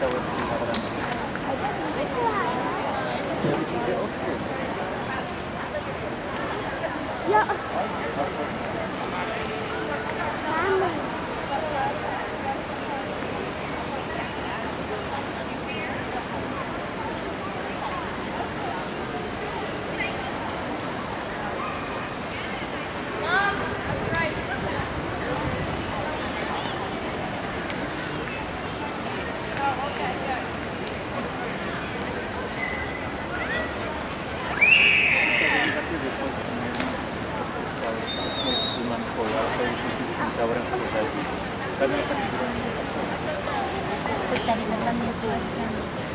Ja. Thank you.